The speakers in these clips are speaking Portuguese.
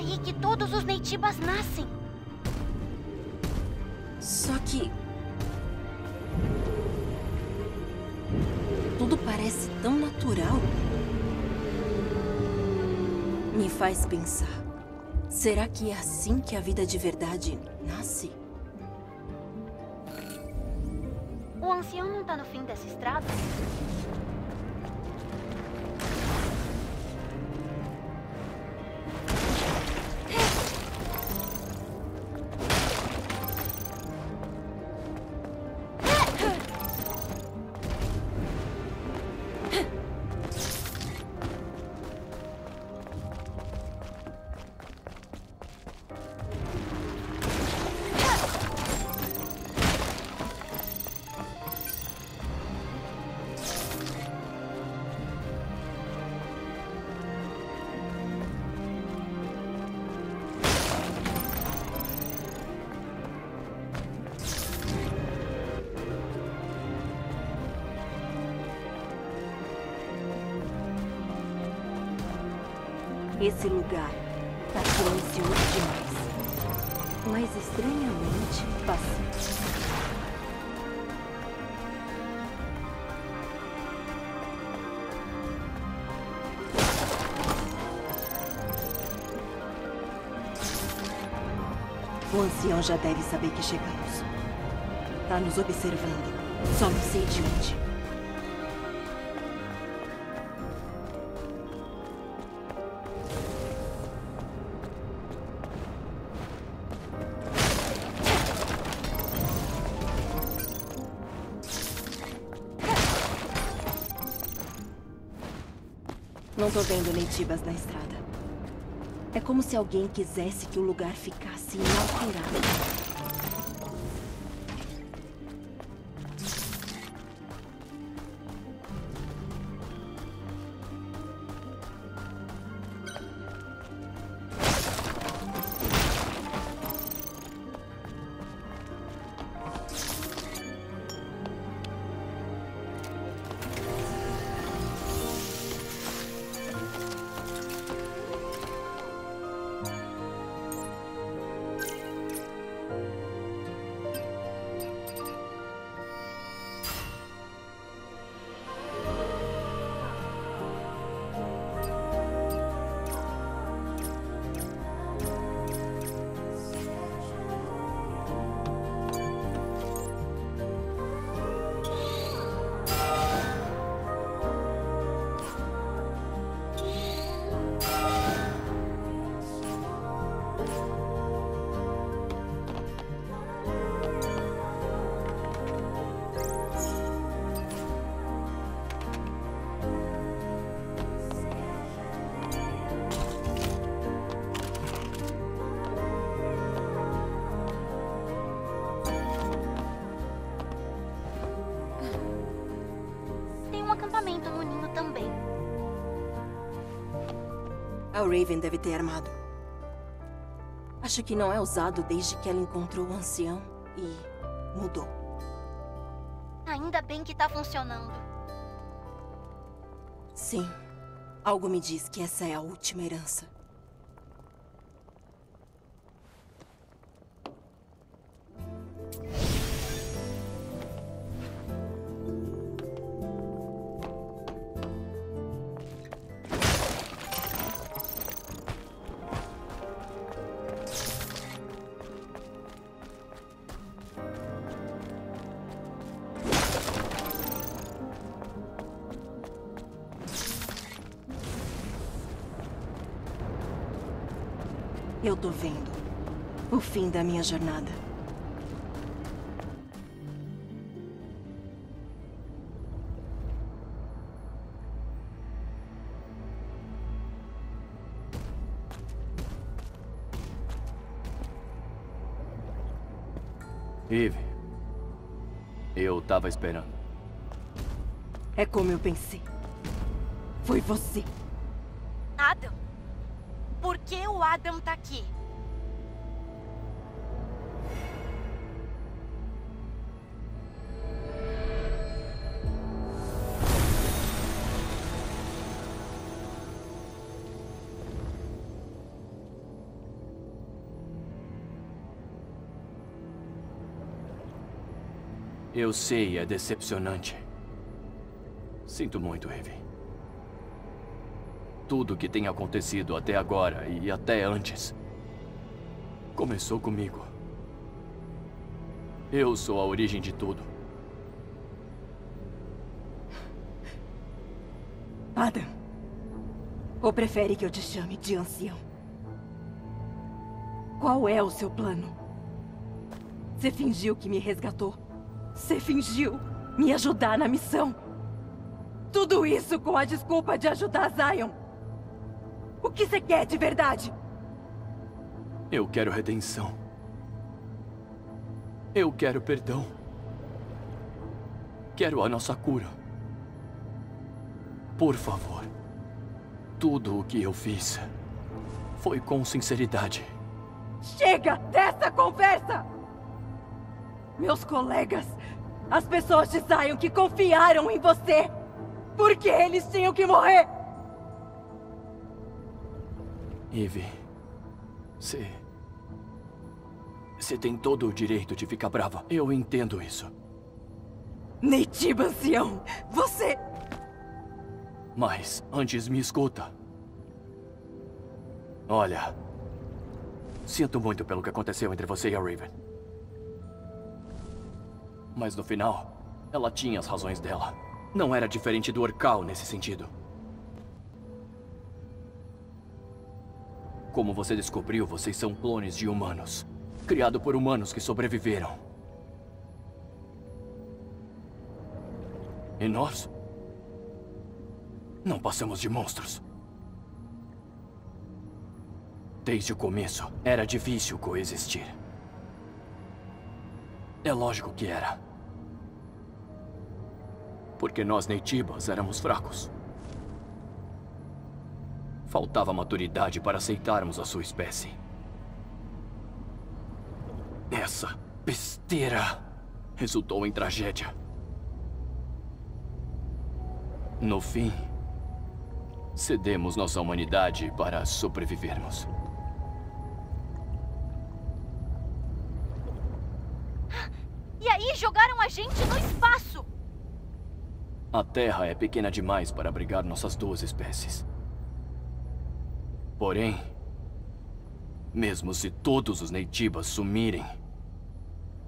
Aí que todos os Neitibas nascem. Só que... Tudo parece tão natural. Me faz pensar. Será que é assim que a vida de verdade nasce? O ancião não tá no fim dessa estrada? Ancião já deve saber que chegamos. Tá nos observando. Só não sei de onde. Não tô vendo Neitibas na estrada. É como se alguém quisesse que o lugar ficasse inalterado. Raven deve ter armado. Acho que não é usado desde que ela encontrou o ancião e mudou. Ainda bem que tá funcionando. Sim. Algo me diz que essa é a última herança. Fim da minha jornada. Eve. Eu tava esperando. É como eu pensei. Foi você. Adam. Por que o Adam tá aqui? Eu sei, é decepcionante. Sinto muito, Eve. Tudo que tem acontecido até agora e até antes começou comigo. Eu sou a origem de tudo. Adam. Ou prefere que eu te chame de ancião? Qual é o seu plano? Você fingiu que me resgatou. Você fingiu me ajudar na missão. Tudo isso com a desculpa de ajudar Zion. O que você quer de verdade? Eu quero redenção. Eu quero perdão. Quero a nossa cura. Por favor. Tudo o que eu fiz foi com sinceridade. Chega dessa conversa! Meus colegas, as pessoas de Zion que confiaram em você, porque eles tinham que morrer! Eve, você. Você tem todo o direito de ficar brava. Eu entendo isso. Neitiba ancião, você. Mas antes me escuta. Olha. Sinto muito pelo que aconteceu entre você e a Raven. Mas no final, ela tinha as razões dela. Não era diferente do Orcal nesse sentido. Como você descobriu, vocês são clones de humanos. Criado por humanos que sobreviveram. E nós? Não passamos de monstros. Desde o começo, era difícil coexistir. É lógico que era. Porque nós Neitibas éramos fracos. Faltava maturidade para aceitarmos a sua espécie. Essa besteira resultou em tragédia. No fim, cedemos nossa humanidade para sobrevivermos. A Terra é pequena demais para abrigar nossas duas espécies. Porém, mesmo se todos os Neitibas sumirem,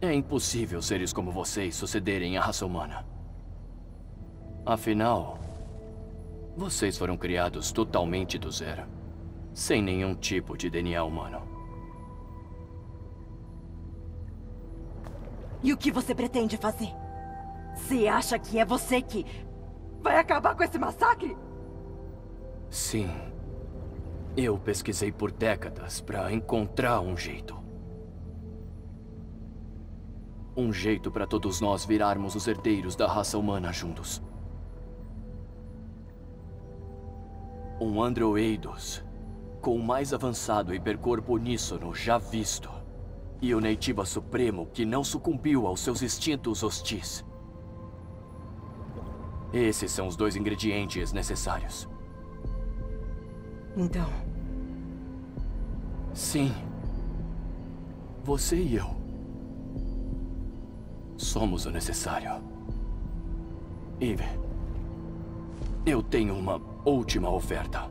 é impossível seres como vocês sucederem à raça humana. Afinal, vocês foram criados totalmente do zero, sem nenhum tipo de DNA humano. E o que você pretende fazer? Você acha que é você que vai acabar com esse massacre? Sim. Eu pesquisei por décadas para encontrar um jeito. Um jeito para todos nós virarmos os herdeiros da raça humana juntos. Um androeidos com o mais avançado hipercorpo uníssono já visto. E o Neitiba Supremo que não sucumbiu aos seus instintos hostis. Esses são os dois ingredientes necessários. Então, Sim. Você e eu. Somos o necessário. Eve. Eu tenho uma última oferta.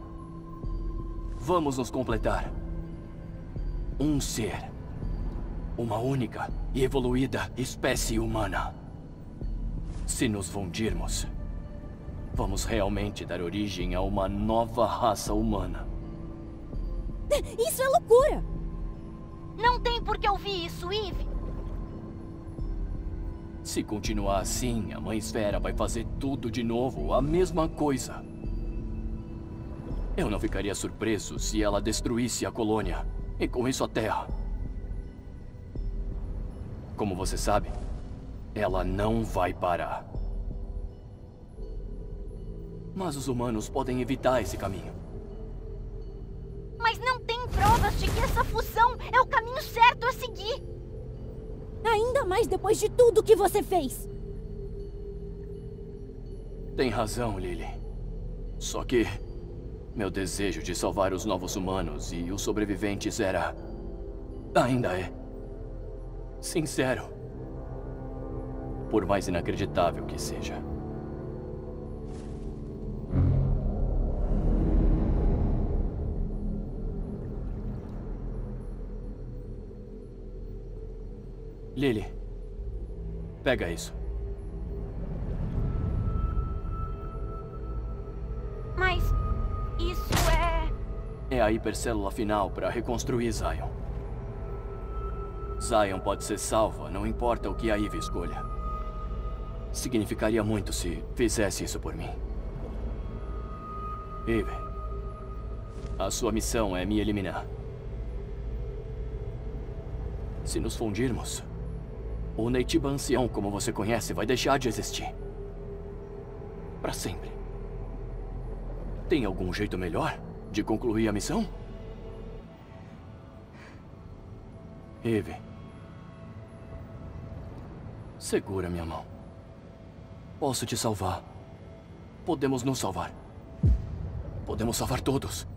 Vamos nos completar. Um ser. Uma única e evoluída espécie humana. Se nos fundirmos, vamos realmente dar origem a uma nova raça humana. Isso é loucura! Não tem por que ouvir isso, Eve. Se continuar assim, a Mãe Esfera vai fazer tudo de novo, a mesma coisa. Eu não ficaria surpreso se ela destruísse a colônia, e com isso a Terra. Como você sabe, ela não vai parar. Mas os humanos podem evitar esse caminho. Mas não tem provas de que essa fusão é o caminho certo a seguir. Ainda mais depois de tudo que você fez. Tem razão, Lily. Só que meu desejo de salvar os novos humanos e os sobreviventes era. Ainda é. Sincero. Por mais inacreditável que seja. Lily, pega isso. Mas isso é. É a hipercélula final para reconstruir Zion. Zion pode ser salva, não importa o que a Eve escolha. Significaria muito se fizesse isso por mim. Eve, a sua missão é me eliminar. Se nos fundirmos, o Neitiba ancião, como você conhece, vai deixar de existir. Para sempre. Tem algum jeito melhor de concluir a missão? Eve. Segura minha mão. Posso te salvar. Podemos nos salvar. Podemos salvar todos.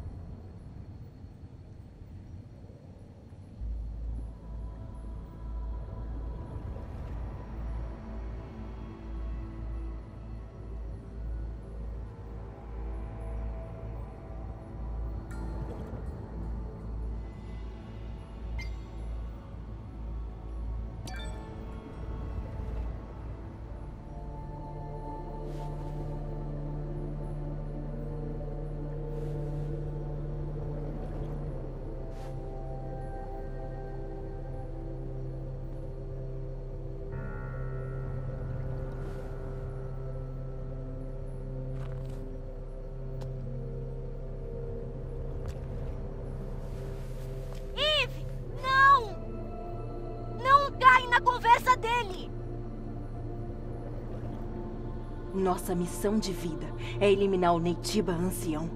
Nossa missão de vida é eliminar o Neitiba ancião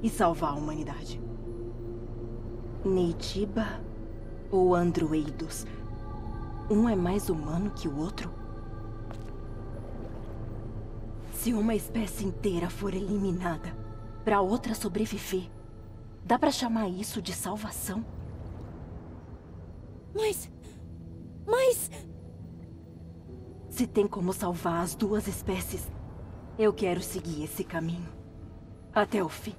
e salvar a humanidade. Neitiba ou Androidos? Um é mais humano que o outro? Se uma espécie inteira for eliminada para outra sobreviver, dá pra chamar isso de salvação? Mas. Mas. Se tem como salvar as duas espécies, eu quero seguir esse caminho. Até o fim.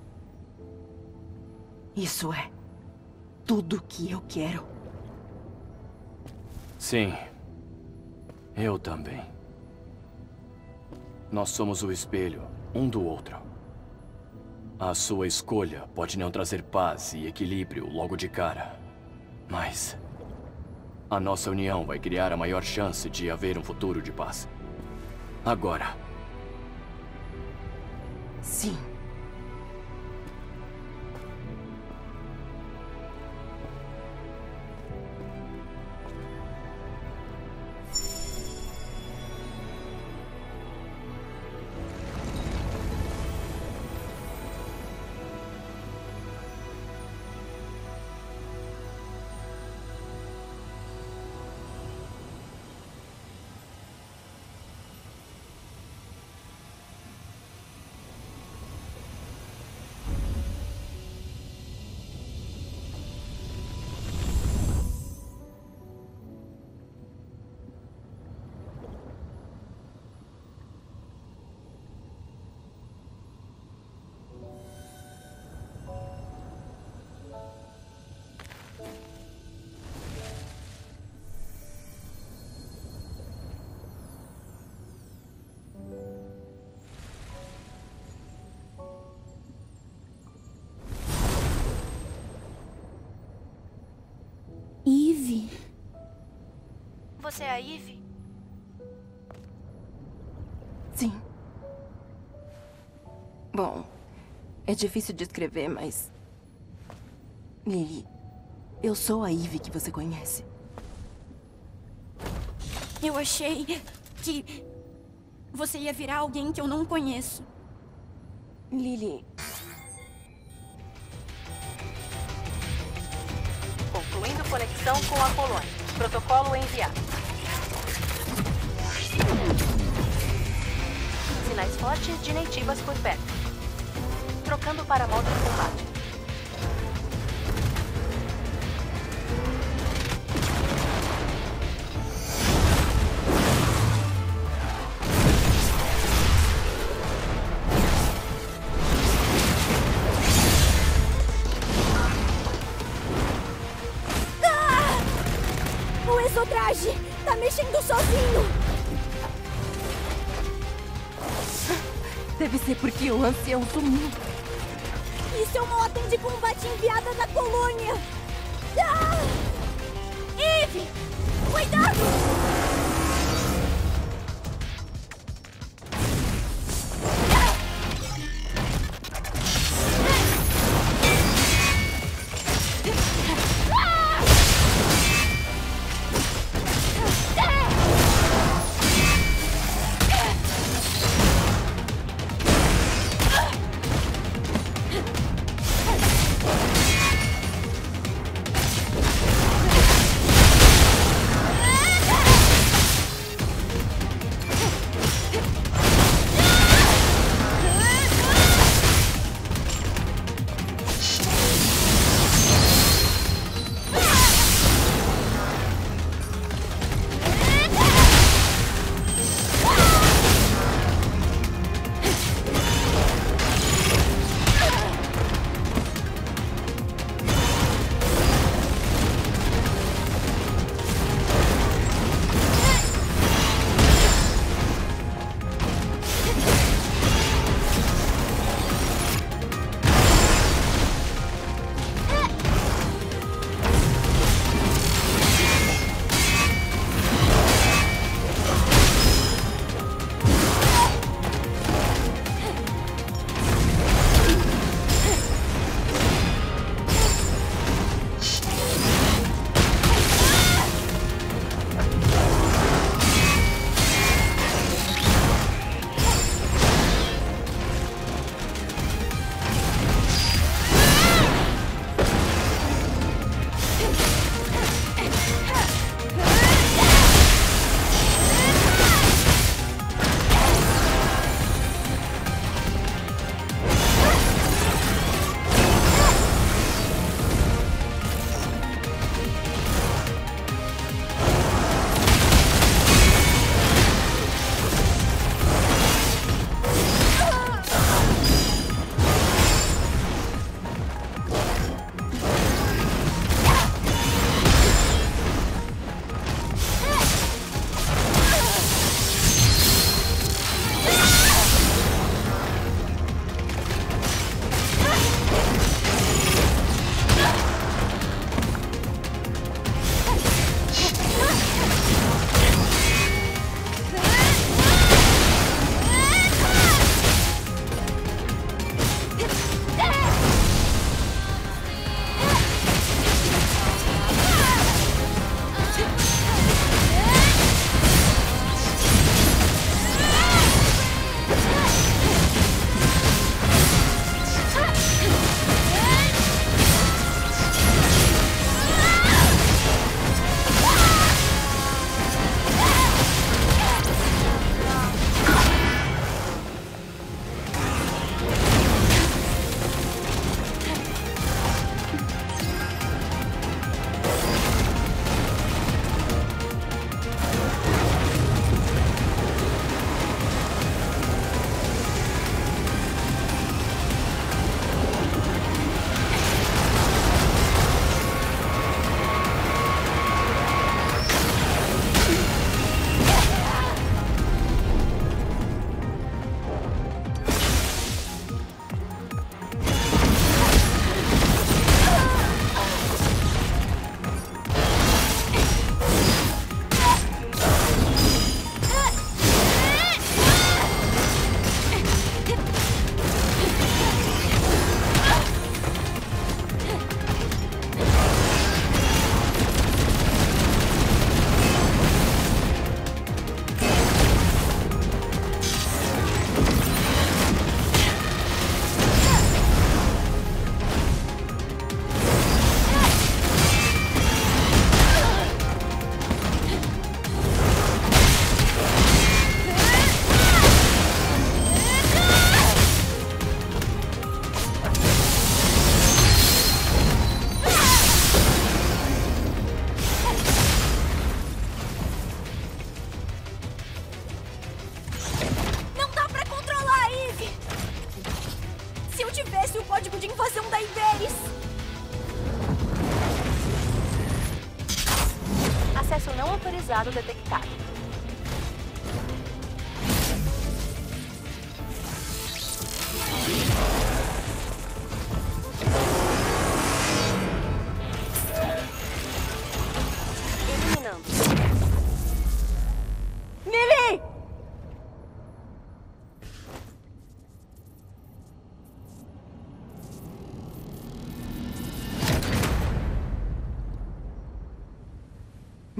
Isso é tudo que eu quero. Sim. Eu também. Nós somos o espelho, um do outro. A sua escolha pode não trazer paz e equilíbrio logo de cara. Mas. A nossa união vai criar a maior chance de haver um futuro de paz. Agora. Sim. Você é a Eve? Sim. Bom, é difícil de escrever, mas. Lily, eu sou a Eve que você conhece. Eu achei que. Você ia virar alguém que eu não conheço. Lily. Concluindo conexão com a colônia. Protocolo enviado. Sinais fortes de nativas por perto. Trocando para modo de combate. O ancião sumiu. Isso é uma ordem de combate enviada da colônia! Ah! Eve! Cuidado!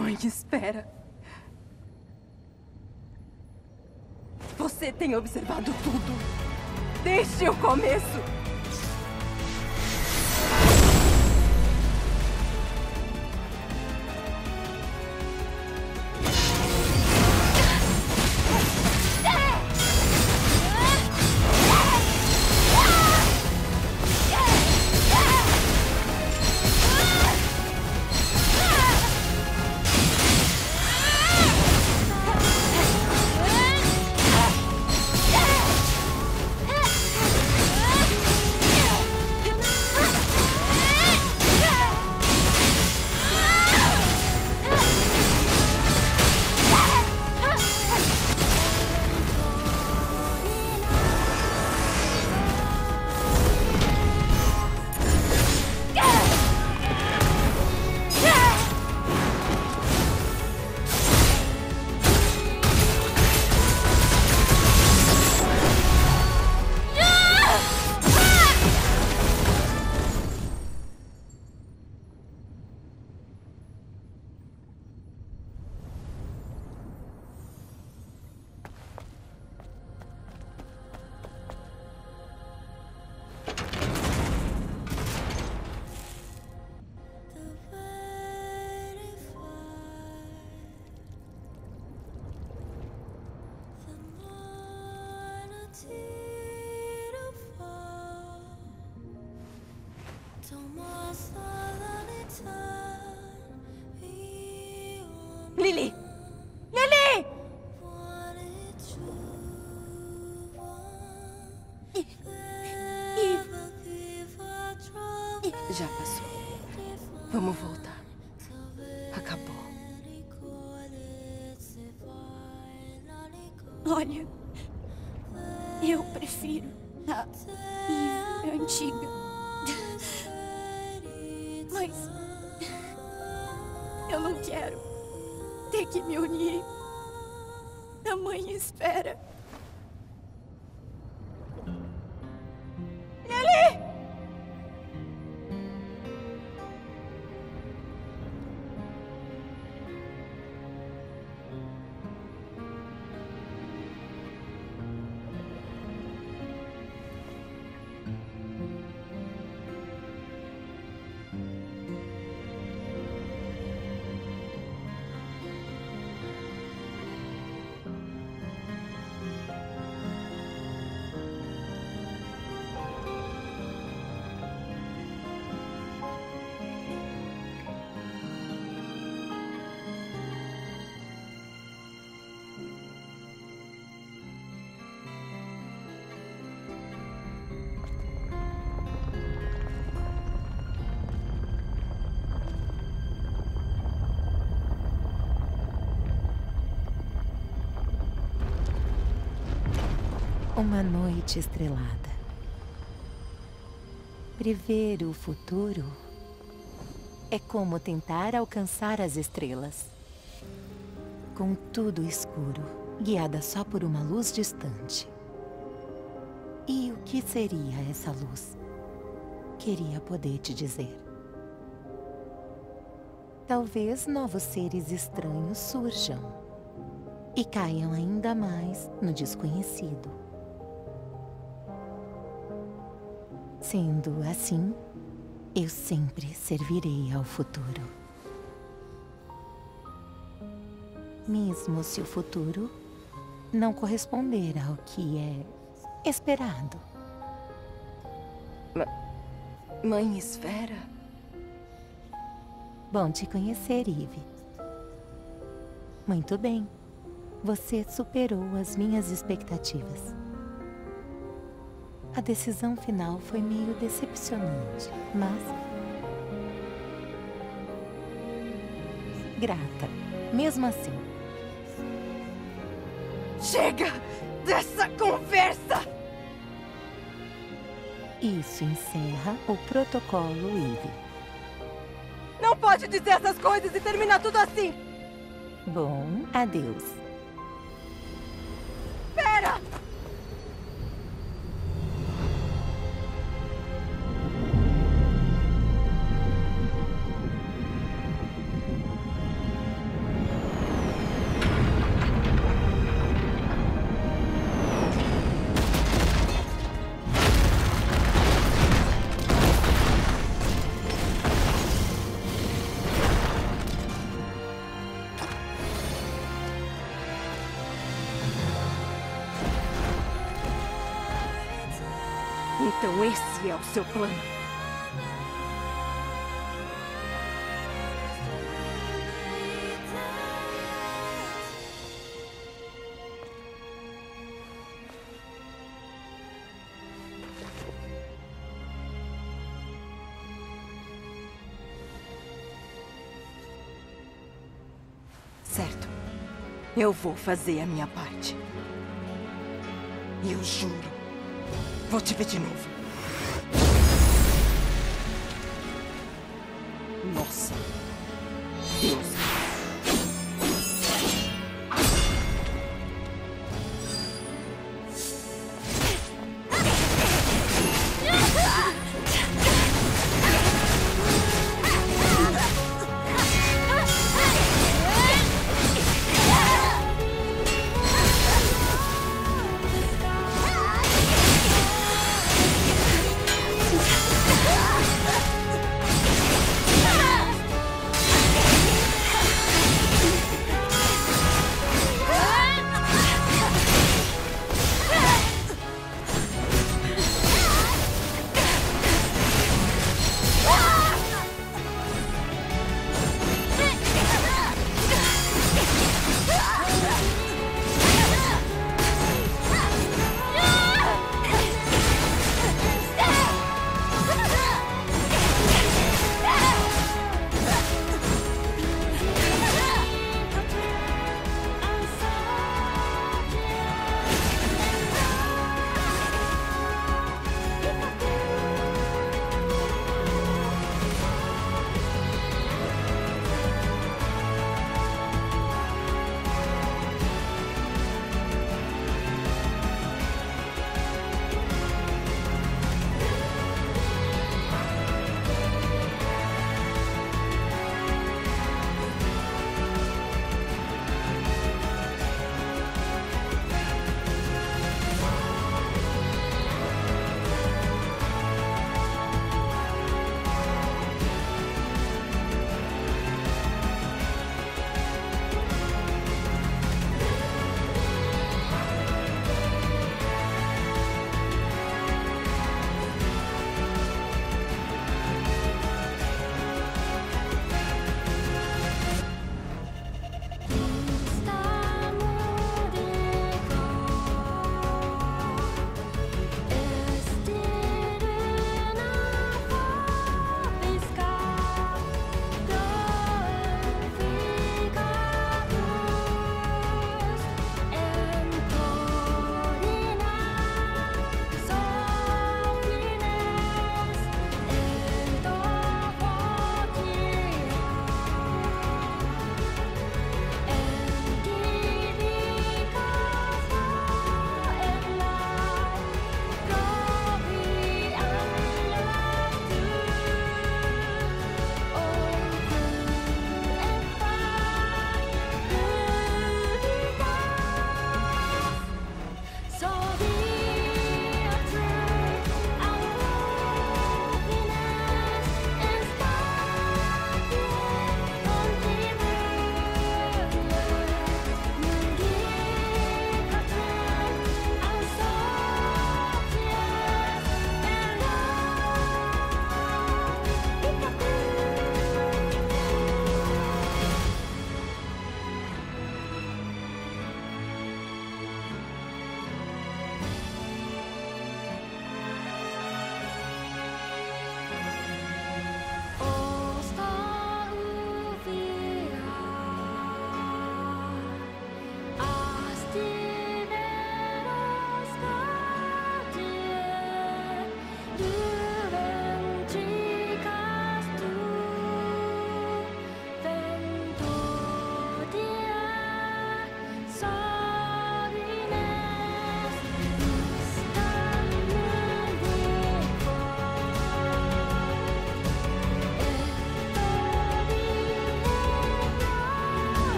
Mãe, espera. Você tem observado tudo. Desde o começo. Lily! Lily! Já passou. Vamos voltar. Quero ter que me unir. A mãe espera. Uma noite estrelada. Prever o futuro é como tentar alcançar as estrelas. Com tudo escuro, guiada só por uma luz distante. E o que seria essa luz? Queria poder te dizer. Talvez novos seres estranhos surjam e caiam ainda mais no desconhecido. Sendo assim, eu sempre servirei ao futuro. Mesmo se o futuro não corresponder ao que é esperado. Mãe Esfera? Bom te conhecer, Eve. Muito bem. Você superou as minhas expectativas. A decisão final foi meio decepcionante, mas. grata. Mesmo assim, Chega dessa conversa! isso encerra o protocolo Eve. Não pode dizer essas coisas e terminar tudo assim! Bom, adeus. É o seu plano. Certo. Eu vou fazer a minha parte. Eu juro Vou te ver de novo.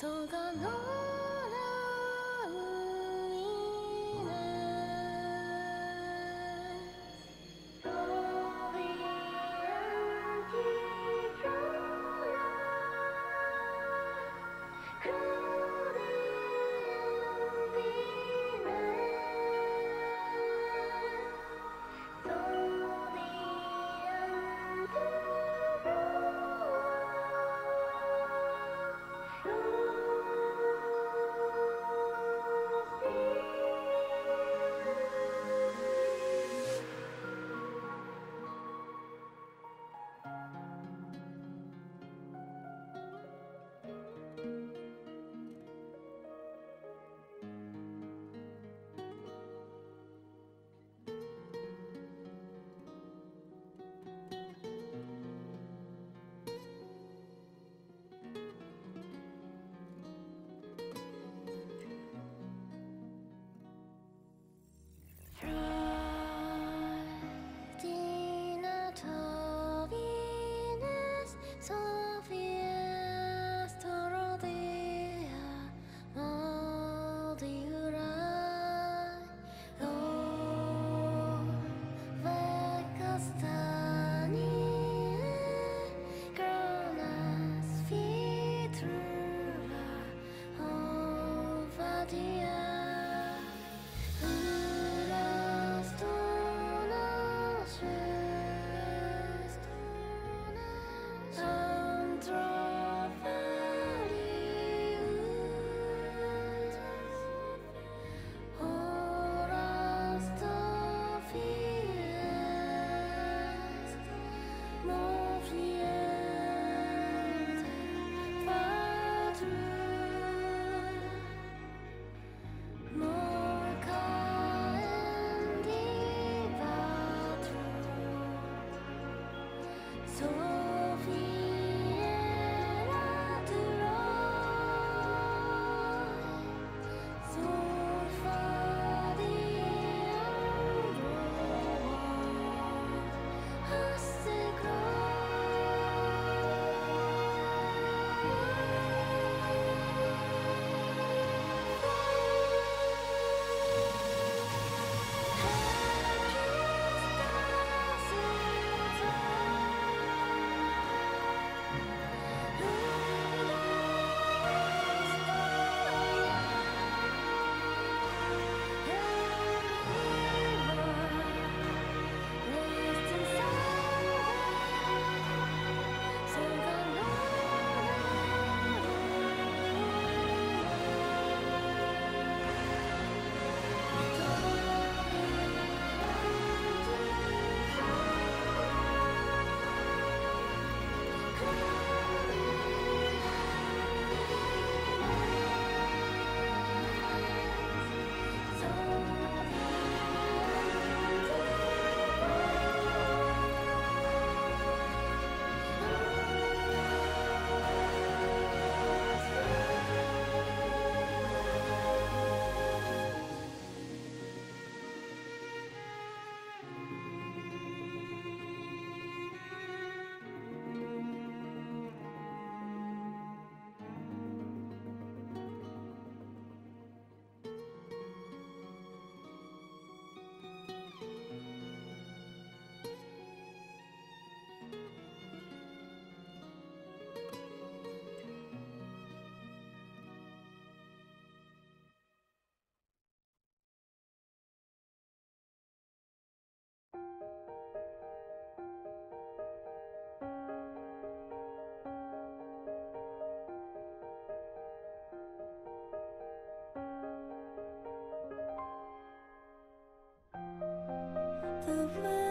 Sans qu'un nom away.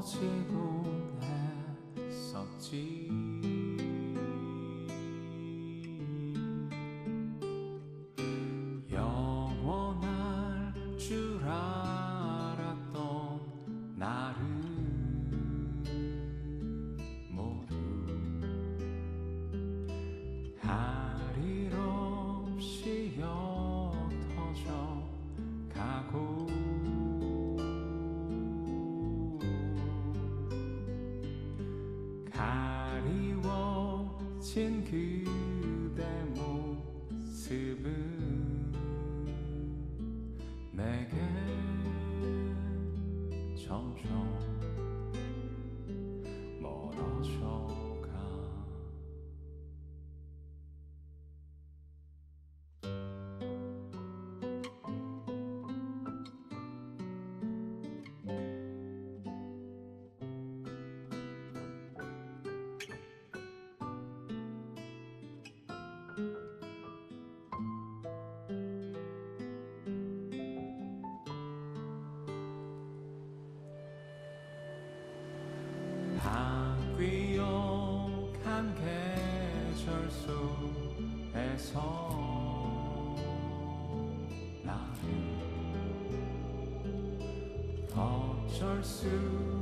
지도 했었지. 献给 I'll charge soon.